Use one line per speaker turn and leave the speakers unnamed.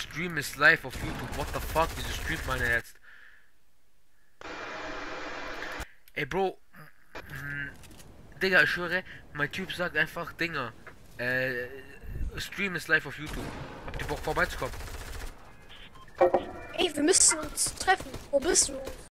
Stream ist live auf YouTube. What the fuck? Wieso streamt meine jetzt? Ey, Bro. Hm, Digga, ich höre, mein Typ sagt einfach Dinger. Äh, Stream ist live auf YouTube. Habt ihr Bock vorbeizukommen?
Ey, wir müssen uns treffen. Wo bist du?